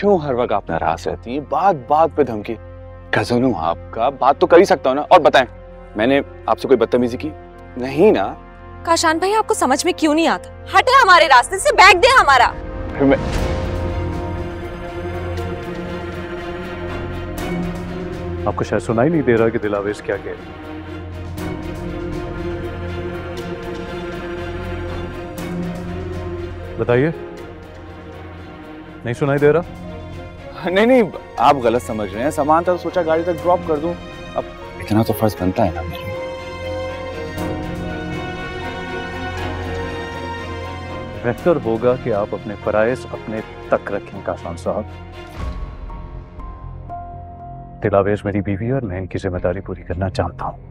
क्यों हर वक्त आप नाराज़ रहती है बात बात पे धमकी। कज़न हूँ आपका बात तो कर ही सकता हूँ ना और बताएँ मैंने आपसे कोई बदतमीजी की? नहीं ना। काशान भाई आपको समझ में क्यों नहीं आता? हटे हमारे रास्ते से बैग दे हमारा। फिर मैं आपको शायद सुनाई नहीं दे रहा कि दिलावेश क्या कह रही बताइए। नहीं सुनाई दे रहा? नहीं नहीं, आप गलत समझ रहे हैं। सामान था तो सोचा गाड़ी तक ड्रॉप कर दूँ। अब इतना तो फ़र्ज़ बनता है ना मेरे बेहतर होगा कि आप अपने फराइज अपने तक रखें कासान साहब। दिलावेश मेरी बीवी और मैं इनकी ज़िम्मेदारी पूरी करना चाहता हूँ।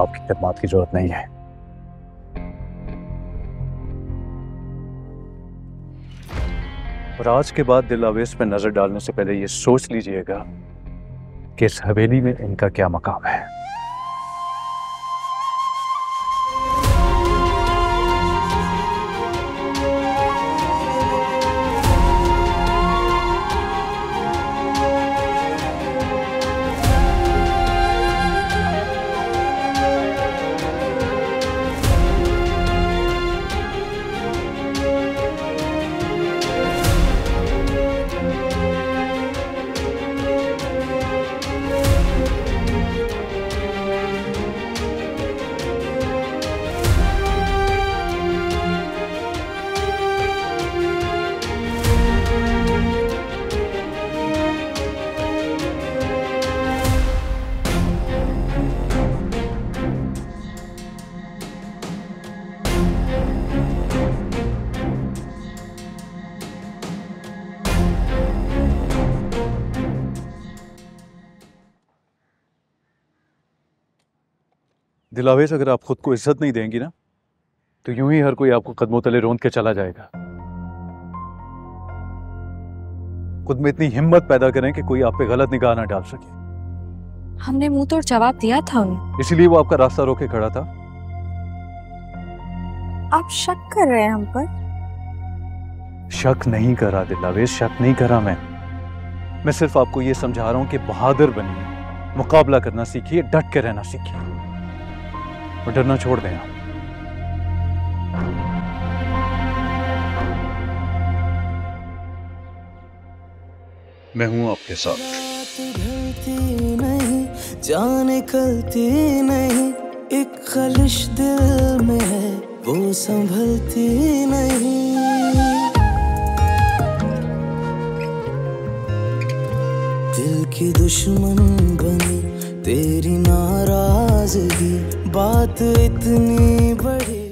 आपकी खदमात की ज़रूरत नहीं है। और आज के बाद दिल दिलावेश पर नज़र डालने से पहले ये सोच लीजिएगा कि इस हवेली में इनका क्या मकाम है। दिलावेश अगर आप खुद को इज़्ज़त नहीं देंगी ना तो यूँ ही हर कोई आपको कदमों तले रोंद के चला जाएगा। खुद में इतनी हिम्मत पैदा करें कि कोई आप पे गलत निगाह ना डाल सके। हमने मुँह तोड़ जवाब दिया था उन्हें। इसीलिए वो आपका रास्ता रोके खड़ा था। आप शक कर रहे हैं हम पर? शक नहीं करा दिलावेश शक नहीं करा मैं। मैं सिर्फ़ आपको ये समझा रहा हूँ कि बहादुर बनिए मुकाबला करना सीखिए डट के रहना सीखिए। और डरना छोड़ दें आप मैं हूँ आपके साथ। जान निकलती नहीं एक खलिश दिल में है वो संभलती नहीं। दिल की दुश्मन बनी तेरी नाराज़गी बात इतनी बड़ी।